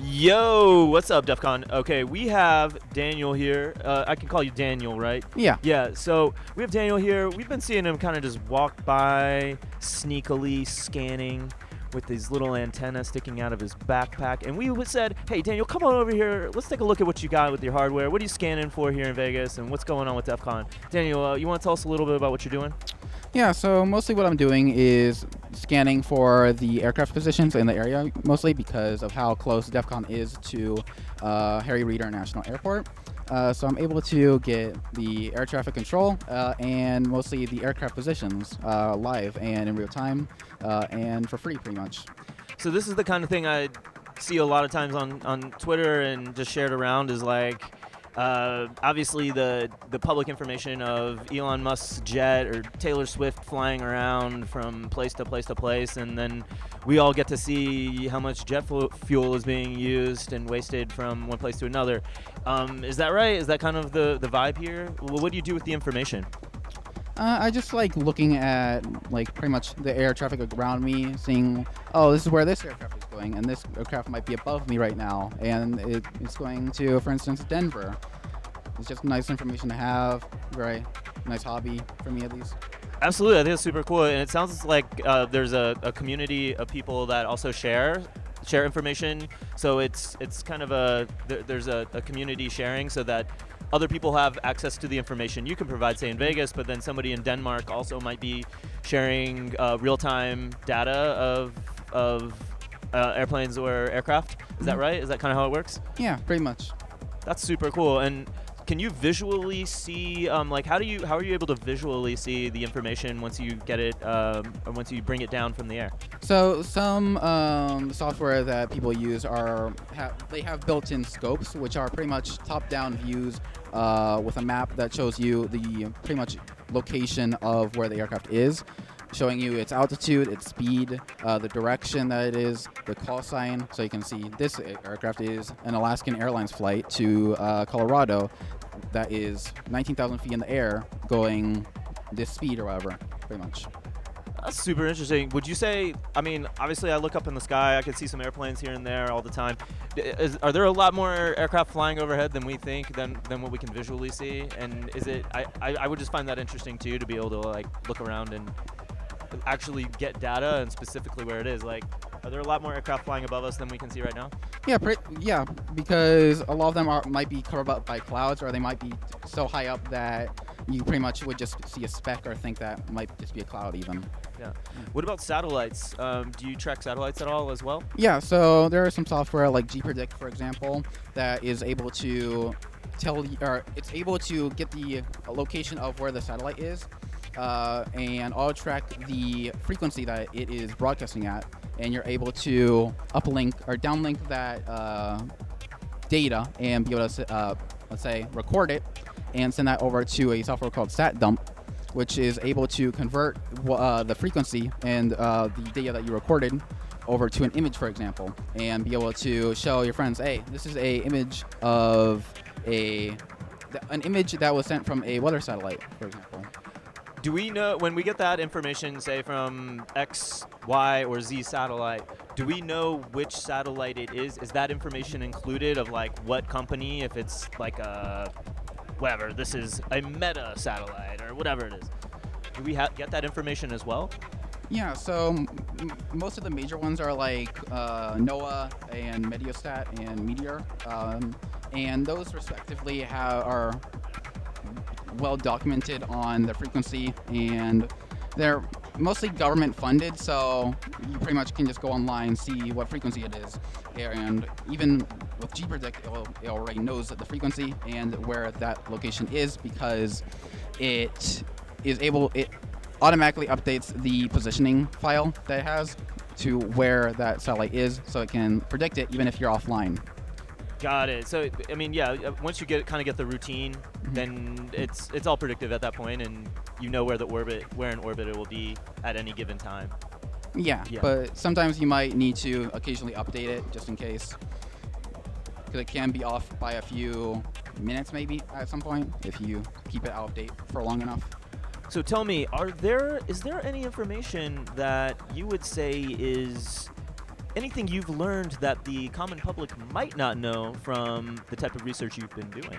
Yo, what's up, DEF CON? Okay, we have Daniel here. Uh, I can call you Daniel, right? Yeah. Yeah, so we have Daniel here. We've been seeing him kind of just walk by, sneakily scanning with these little antennas sticking out of his backpack. And we said, hey, Daniel, come on over here. Let's take a look at what you got with your hardware. What are you scanning for here in Vegas, and what's going on with DEF CON? Daniel, uh, you want to tell us a little bit about what you're doing? Yeah, so mostly what I'm doing is scanning for the aircraft positions in the area, mostly because of how close DEF CON is to uh, Harry Reid International Airport. Uh, so I'm able to get the air traffic control uh, and mostly the aircraft positions uh, live and in real time uh, and for free, pretty much. So this is the kind of thing I see a lot of times on, on Twitter and just shared around is like uh, obviously, the the public information of Elon Musk's jet or Taylor Swift flying around from place to place to place, and then we all get to see how much jet fuel is being used and wasted from one place to another. Um, is that right? Is that kind of the the vibe here? Well, what do you do with the information? Uh, I just like looking at like pretty much the air traffic around me, seeing oh this is where this aircraft is going, and this aircraft might be above me right now, and it, it's going to, for instance, Denver. It's just nice information to have. Very nice hobby for me at least. Absolutely, I think it's super cool, and it sounds like uh, there's a, a community of people that also share share information. So it's it's kind of a there, there's a, a community sharing so that other people have access to the information you can provide, say in Vegas, but then somebody in Denmark also might be sharing uh, real-time data of of uh, airplanes or aircraft. Is mm-hmm. that right? Is that kind of how it works? Yeah, pretty much. That's super cool. And can you visually see um, like how do you how are you able to visually see the information once you get it um, once you bring it down from the air? So some um, software that people use are they have built-in scopes which are pretty much top-down views uh, with a map that shows you the pretty much location of where the aircraft is showing you its altitude, its speed, uh, the direction that it is, the call sign. So you can see this aircraft is an Alaskan Airlines flight to uh, Colorado that is 19,000 feet in the air going this speed or whatever, pretty much. That's super interesting. Would you say, I mean, obviously I look up in the sky, I can see some airplanes here and there all the time. Is, are there a lot more aircraft flying overhead than we think, than, than what we can visually see? And is it, I, I, I would just find that interesting too, to be able to like look around and actually get data and specifically where it is. Like, are there a lot more aircraft flying above us than we can see right now? Yeah, yeah, because a lot of them are, might be covered up by clouds, or they might be so high up that you pretty much would just see a speck or think that might just be a cloud even. Yeah. What about satellites? Um, do you track satellites at all as well? Yeah, so there are some software like gPredict, for example, that is able to tell, or it's able to get the location of where the satellite is uh, and auto track the frequency that it is broadcasting at, and you're able to uplink or downlink that uh, data and be able to, uh, let's say, record it and send that over to a software called SatDump, which is able to convert uh, the frequency and uh, the data that you recorded over to an image, for example, and be able to show your friends, hey, this is a image of a an image that was sent from a weather satellite, for example do we know when we get that information, say from X, Y, or Z satellite? Do we know which satellite it is? Is that information included of like what company? If it's like a whatever, this is a Meta satellite or whatever it is. Do we get that information as well? Yeah, so most of the major ones are like uh, NOAA and Meteosat and Meteor, um, and those respectively have, are well documented on the frequency and they're mostly government funded so you pretty much can just go online and see what frequency it is. And even with gPredict it already knows the frequency and where that location is because it is able it automatically updates the positioning file that it has to where that satellite is so it can predict it even if you're offline Got it. So I mean, yeah. Uh, once you get kind of get the routine, mm-hmm. then it's it's all predictive at that point, and you know where the orbit, where in orbit it will be at any given time. Yeah, yeah. but sometimes you might need to occasionally update it just in case, because it can be off by a few minutes maybe at some point if you keep it out of date for long enough. So tell me, are there is there any information that you would say is anything you've learned that the common public might not know from the type of research you've been doing?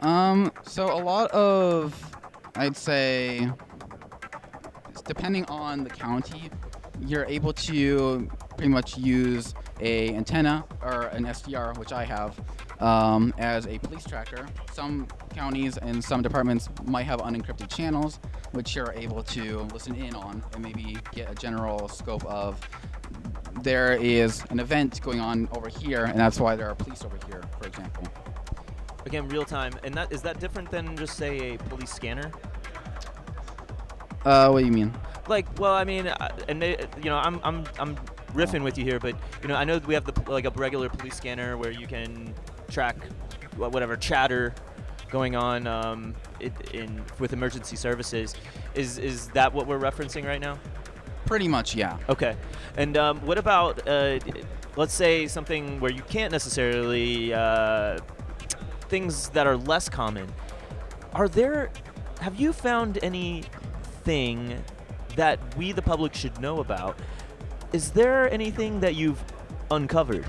Um, so a lot of, I'd say, depending on the county, you're able to pretty much use a antenna or an SDR, which I have, um, as a police tracker. Some counties and some departments might have unencrypted channels, which you're able to listen in on and maybe get a general scope of there is an event going on over here, and that's why there are police over here, for example. Again, real time, and that is that different than just say a police scanner? Uh, what do you mean? Like, well, I mean, uh, and they, you know, I'm I'm I'm riffing with you here, but you know, I know we have the like a regular police scanner where you can track whatever chatter going on um, it, in with emergency services. Is is that what we're referencing right now? Pretty much, yeah. Okay. And um, what about, uh, let's say, something where you can't necessarily, uh, things that are less common? Are there, have you found anything that we, the public, should know about? Is there anything that you've uncovered?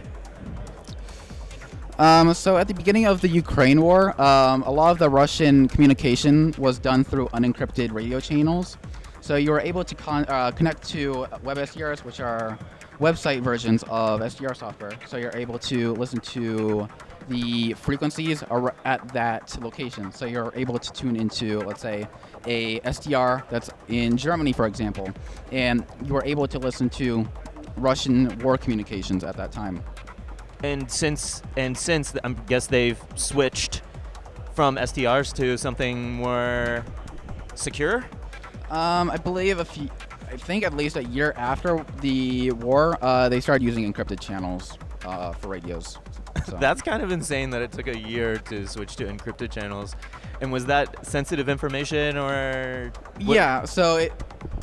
Um, so at the beginning of the Ukraine war, um, a lot of the Russian communication was done through unencrypted radio channels. So you were able to con- uh, connect to web SDRs, which are website versions of SDR software. So you're able to listen to the frequencies ar- at that location. So you're able to tune into, let's say, a SDR that's in Germany, for example, and you were able to listen to Russian war communications at that time. And since, and since, I guess they've switched from SDRs to something more secure? Um, I believe a few. I think at least a year after the war, uh, they started using encrypted channels uh, for radios. So. That's kind of insane that it took a year to switch to encrypted channels. And was that sensitive information or? what- yeah. So it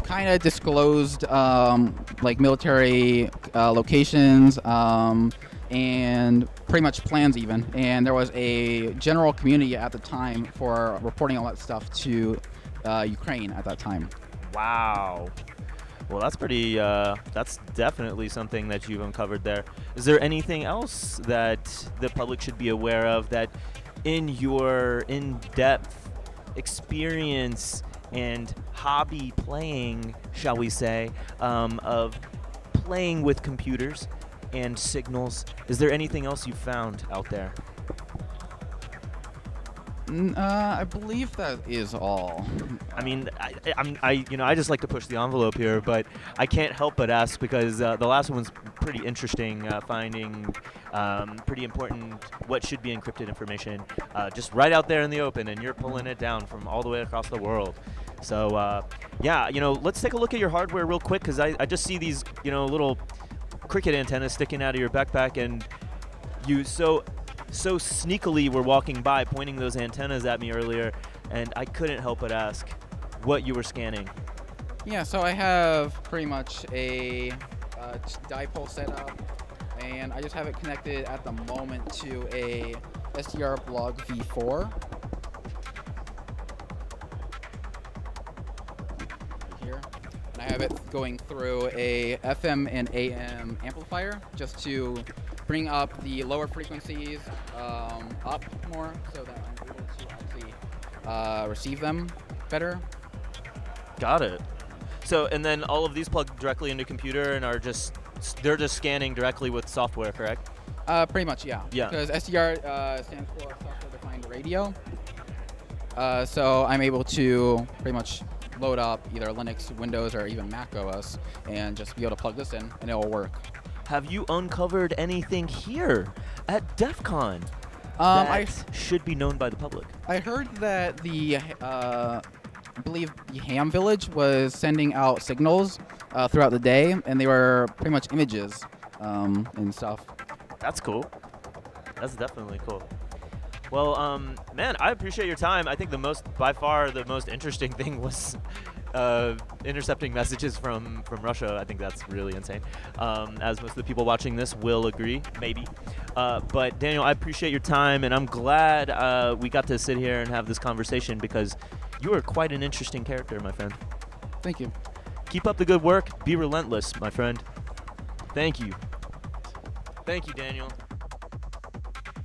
kind of disclosed um, like military uh, locations um, and pretty much plans even. And there was a general community at the time for reporting all that stuff to uh, Ukraine at that time. Wow. Well, that's pretty. Uh, that's definitely something that you've uncovered there. Is there anything else that the public should be aware of that, in your in-depth experience and hobby playing, shall we say, um, of playing with computers and signals, is there anything else you found out there? Uh, I believe that is all. I mean, I, I'm, I, you know, I just like to push the envelope here, but I can't help but ask because uh, the last one's pretty interesting, uh, finding um, pretty important what should be encrypted information, uh, just right out there in the open, and you're pulling it down from all the way across the world. So, uh, yeah, you know, let's take a look at your hardware real quick because I, I just see these, you know, little cricket antennas sticking out of your backpack, and you so so sneakily were walking by pointing those antennas at me earlier and i couldn't help but ask what you were scanning Yeah, so I have pretty much a uh, dipole setup, and I just have it connected at the moment to a SDR Blog V4. Have it going through a FM and AM amplifier just to bring up the lower frequencies um, up more, so that I'm able to actually uh, receive them better. got it so and then all of these plug directly into computer and are just they're just scanning directly with software correct Uh, pretty much, yeah. Yeah. Because SDR uh, stands for Software Defined Radio. Uh, so I'm able to pretty much load up either Linux, Windows, or even Mac OS, and just be able to plug this in, and it will work. have you uncovered anything here at def con Um, that I, should be known by the public I heard that the, uh, I believe the Ham Village was sending out signals uh, throughout the day, and they were pretty much images um, and stuff. That's cool. That's definitely cool. Well, um, man, I appreciate your time. I think the most, by far, the most interesting thing was uh, intercepting messages from from Russia. I think that's really insane. Um, as most of the people watching this will agree, maybe. Uh, but Daniel, I appreciate your time, and I'm glad uh, we got to sit here and have this conversation because you are quite an interesting character, my friend. Thank you. Keep keep up the good work. Be relentless, my friend. Thank you. Thank you, Daniel.